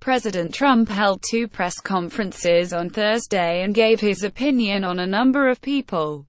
President Trump held two press conferences on Thursday and gave his opinion on a number of people.